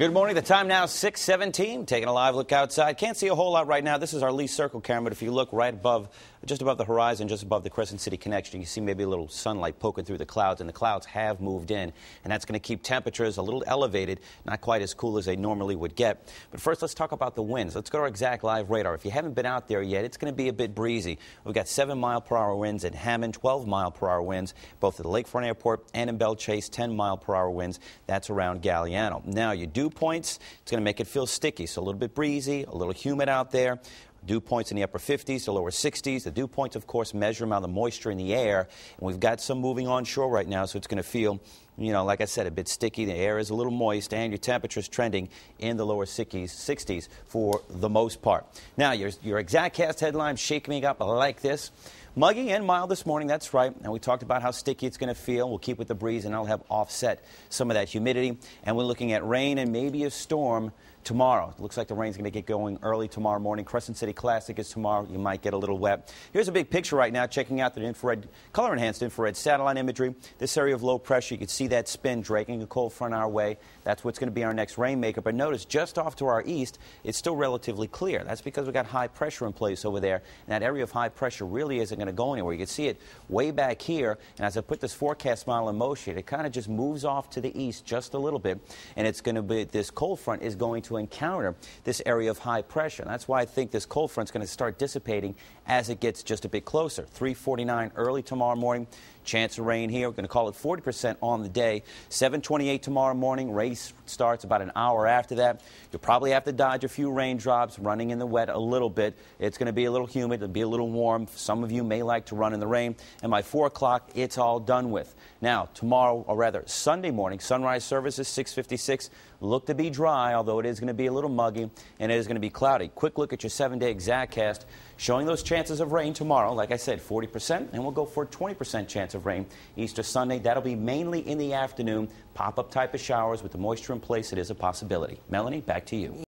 Good morning. The time now 6:17. Taking a live look outside. Can't see a whole lot right now. This is our Lee Circle camera, but if you look right above, just above the horizon, just above the Crescent City connection, you see maybe a little sunlight poking through the clouds, and the clouds have moved in, and that's going to keep temperatures a little elevated, not quite as cool as they normally would get. But first, let's talk about the winds. Let's go to our exact live radar. If you haven't been out there yet, it's going to be a bit breezy. We've got seven mile per hour winds in Hammond, 12 mile per hour winds both at the Lakefront Airport and in Belle Chasse, 10 mile per hour winds. That's around Galliano. Now, your points. It's going to make it feel sticky, so a little bit breezy, a little humid out there. Dew points in the upper 50s to lower 60s. The dew points, of course, measure amount of moisture in the air. And we've got some moving onshore right now, so it's going to feel, you know, like I said, a bit sticky. The air is a little moist, and your temperature is trending in the lower 60s, 60s for the most part. Now, your, your ExactCast headline shaking up like this. Muggy and mild this morning, that's right. And we talked about how sticky it's going to feel. We'll keep with the breeze and that'll have offset some of that humidity. And we're looking at rain and maybe a storm tomorrow. It looks like the rain's going to get going early tomorrow morning. Crescent City Classic is tomorrow. You might get a little wet. Here's a big picture right now checking out the infrared, color enhanced infrared satellite imagery. This area of low pressure, you can see that spin dragging a cold front our way. That's what's going to be our next rainmaker. But notice just off to our east, it's still relatively clear. That's because we've got high pressure in place over there. And that area of high pressure really isn't going to go anywhere. You can see it way back here. And as I put this forecast model in motion, it kind of just moves off to the east just a little bit. And it's going to be, this cold front is going to encounter this area of high pressure. And that's why I think this cold front is going to start dissipating as it gets just a bit closer. 349 early tomorrow morning. Chance of rain here. We're going to call it 40% on the day. 728 tomorrow morning. Race starts about an hour after that. You'll probably have to dodge a few raindrops, running in the wet a little bit. It's going to be a little humid. It'll be a little warm. Some of you may like to run in the rain. And by 4 o'clock, it's all done with. Now, tomorrow, or rather Sunday morning, sunrise services 656 look to be dry, although it is going to be a little muggy and it is going to be cloudy. Quick look at your seven-day ExactCast showing those chances of rain tomorrow. Like I said, 40%, and we'll go for a 20% chance of rain Easter Sunday. That'll be mainly in the afternoon. Pop-up type of showers with the moisture in place. It is a possibility. Melanie, back to you.